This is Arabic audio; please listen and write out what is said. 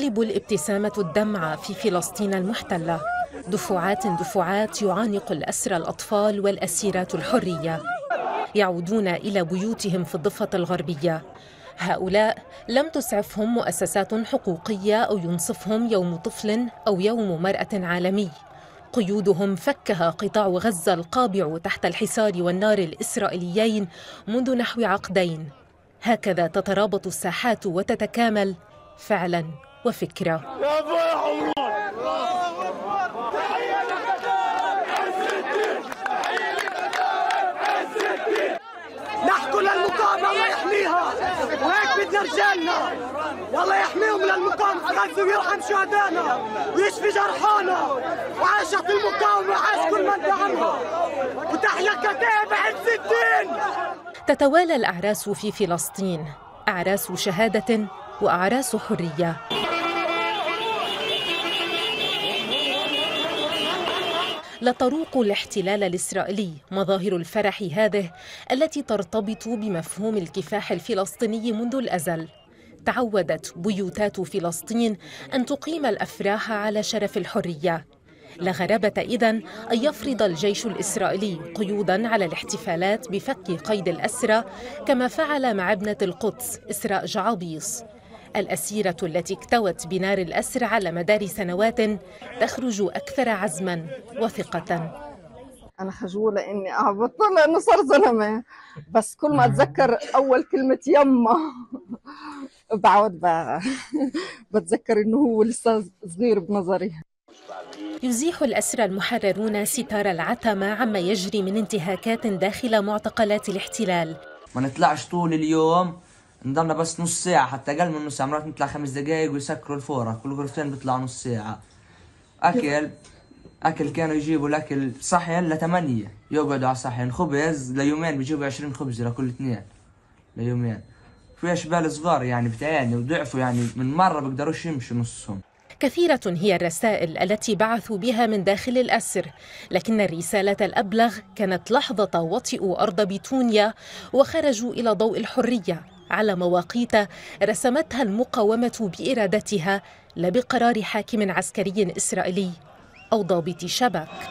تغلب الابتسامة الدمعة في فلسطين المحتلة. دفعات دفعات يعانق الأسرى الأطفال والأسيرات الحرية. يعودون إلى بيوتهم في الضفة الغربية. هؤلاء لم تسعفهم مؤسسات حقوقية أو ينصفهم يوم طفل أو يوم مرأة عالمي. قيودهم فكها قطاع غزة القابع تحت الحصار والنار الإسرائيليين منذ نحو عقدين. هكذا تترابط الساحات وتتكامل فعلا. وفكرة. نحكوا للمقاومة الله يحميها. وهيك بدنا رجالنا. والله يحميهم للمقاومة. غزة ويرحم شهدائنا ويشفي جرحانا. وعاشت المقاومة. عاش كل من دعمها. وتحيا كتائب عز الدين تتوالى الأعراس في فلسطين. أعراس شهادة وأعراس حرية. لتروق الاحتلال الإسرائيلي مظاهر الفرح هذه التي ترتبط بمفهوم الكفاح الفلسطيني منذ الأزل. تعودت بيوتات فلسطين أن تقيم الأفراح على شرف الحرية. لا غرابة إذن أن يفرض الجيش الإسرائيلي قيودا على الاحتفالات بفك قيد الأسرى كما فعل مع ابنة القدس إسراء جعابيص الأسيرة التي اكتوت بنار الأسر على مدار سنوات تخرج أكثر عزما وثقة. أنا خجولة إني أعبط لأنه صار زلمة بس كل ما أتذكر أول كلمة يما بعود بقى بتذكر إنه هو لسه صغير بنظري. يزيح الأسرى المحررون ستار العتمة عما يجري من انتهاكات داخل معتقلات الاحتلال. ما نطلعش طول اليوم نضلنا بس نص ساعة حتى أقل من نص ساعة مرات نطلع خمس دقايق ويسكروا الفورة. كل غرفتين بيطلع نص ساعة. أكل أكل كانوا يجيبوا الأكل صحن لثمانية يقعدوا على صحن خبز ليومين بيجيبوا عشرين خبز لكل اثنين. ليومين. في أشبال صغار يعني بتعاني وضعفوا يعني من مرة بيقدروش يمشوا نصهم. كثيرة هي الرسائل التي بعثوا بها من داخل الأسر لكن الرسالة الأبلغ كانت لحظة وطئوا أرض بيتونيا وخرجوا إلى ضوء الحرية. على مواقيت رسمتها المقاومة بإرادتها لا بقرار حاكم عسكري إسرائيلي أو ضابط شبك.